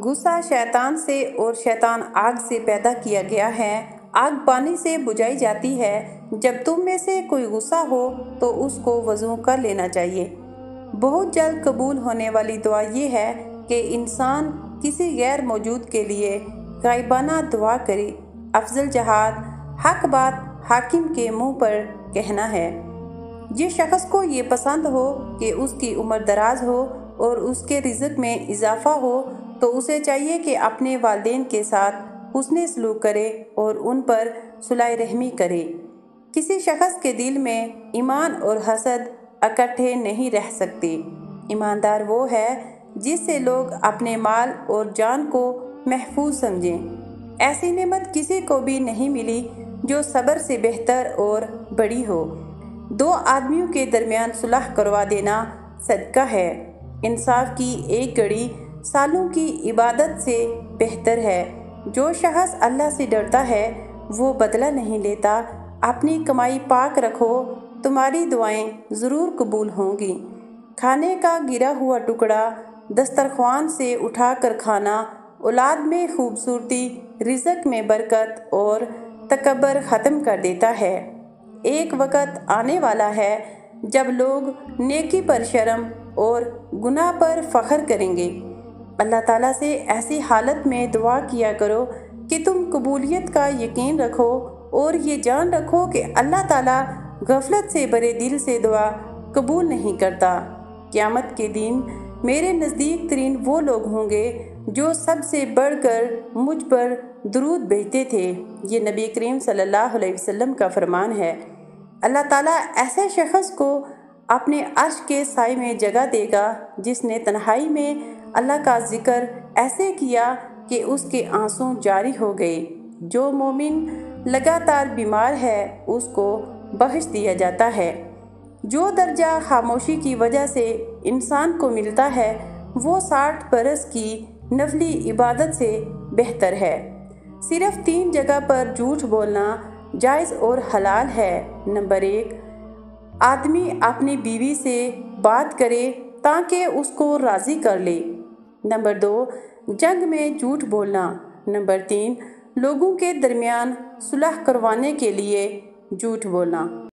गुस्सा शैतान से और शैतान आग से पैदा किया गया है। आग पानी से बुझाई जाती है। जब तुम में से कोई गुस्सा हो तो उसको वज़ू कर लेना चाहिए। बहुत जल्द कबूल होने वाली दुआ ये है कि इंसान किसी गैर मौजूद के लिए गायबाना दुआ करे। अफजल जहाद हक बात हाकिम के मुँह पर कहना है। जिस शख्स को ये पसंद हो कि उसकी उम्र दराज हो और उसके रिजक में इजाफा हो तो उसे चाहिए कि अपने वालदेन के साथ उसने सलूक करे और उन पर सुलह रहमी करे। किसी शख्स के दिल में ईमान और हसद इकट्ठे नहीं रह सकते। ईमानदार वो है जिससे लोग अपने माल और जान को महफूज समझें। ऐसी नेमत किसी को भी नहीं मिली जो सब्र से बेहतर और बड़ी हो। दो आदमियों के दरमियान सुलह करवा देना सदका है। इंसाफ की एक घड़ी सालों की इबादत से बेहतर है। जो शख्स अल्लाह से डरता है, वो बदला नहीं लेता। अपनी कमाई पाक रखो, तुम्हारी दुआएँ ज़रूर कबूल होंगी। खाने का गिरा हुआ टुकड़ा दस्तरखान से उठाकर खाना, औलाद में खूबसूरती, रिजक में बरकत और तकबर ख़त्म कर देता है। एक वक़्त आने वाला है जब लोग नेकी पर शर्म और गुनाह पर फ़ख्र करेंगे। अल्लाह ताला से ऐसी हालत में दुआ किया करो कि तुम कबूलियत का यकीन रखो और ये जान रखो कि अल्लाह ताला गफलत से बड़े दिल से दुआ कबूल नहीं करता। क़यामत के दिन मेरे नज़दीक तरीन वो लोग होंगे जो सबसे बढ़कर मुझ पर दरूद भेजते थे। ये नबी करीम सल्लल्लाहु अलैहि वसल्लम का फरमान है। अल्लाह ताला ऐसे शख्स को अपने अर्श के साय में जगह देगा, जिसने तन्हाई में अल्लाह का ज़िक्र ऐसे किया कि उसके आँसू जारी हो गए। जो मोमिन लगातार बीमार है, उसको बख्श दिया जाता है। जो दर्जा खामोशी की वजह से इंसान को मिलता है, वो साठ बरस की नफली इबादत से बेहतर है। सिर्फ़ तीन जगह पर झूठ बोलना जायज़ और हलाल है। नंबर एक आदमी अपनी बीवी से बात करे ताकि उसको राज़ी कर ले। नंबर दो, जंग में झूठ बोलना। नंबर तीन, लोगों के दरमियान सुलह करवाने के लिए झूठ बोलना।